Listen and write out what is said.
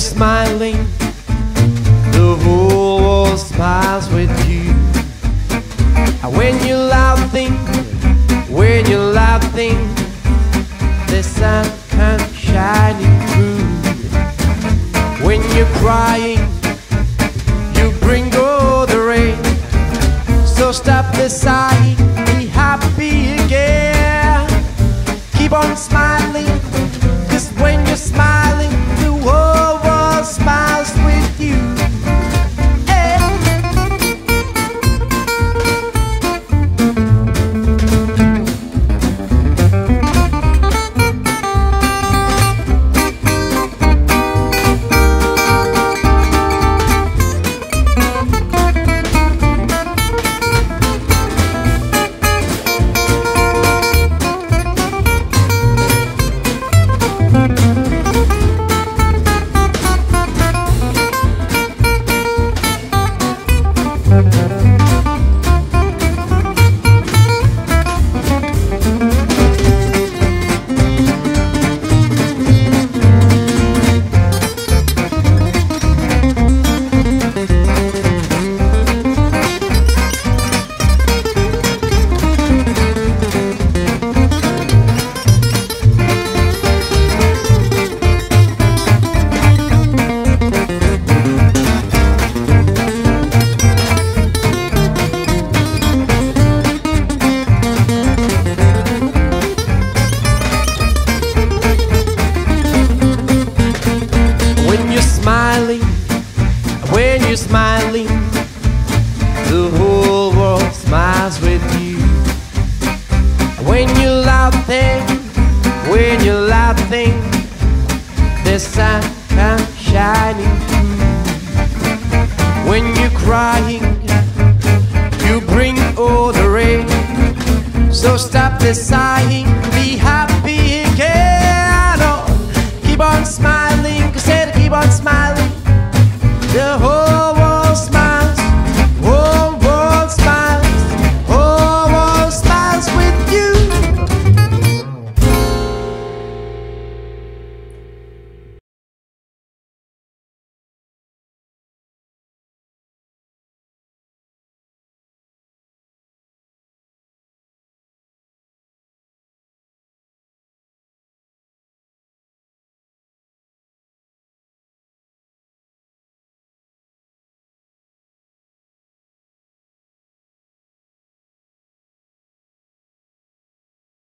you're smiling, the whole world smiles with you. And when you're laughing, when you're laughing, the sun comes shining through. When you're crying, you bring all the rain. So stop the sighing, the whole world smiles with you. When you're laughing, when you're laughing, the sun comes shining through. When you're crying, you bring all the rain. So stop the sighing, be happy again. Oh, keep on smiling, cause said keep on smiling.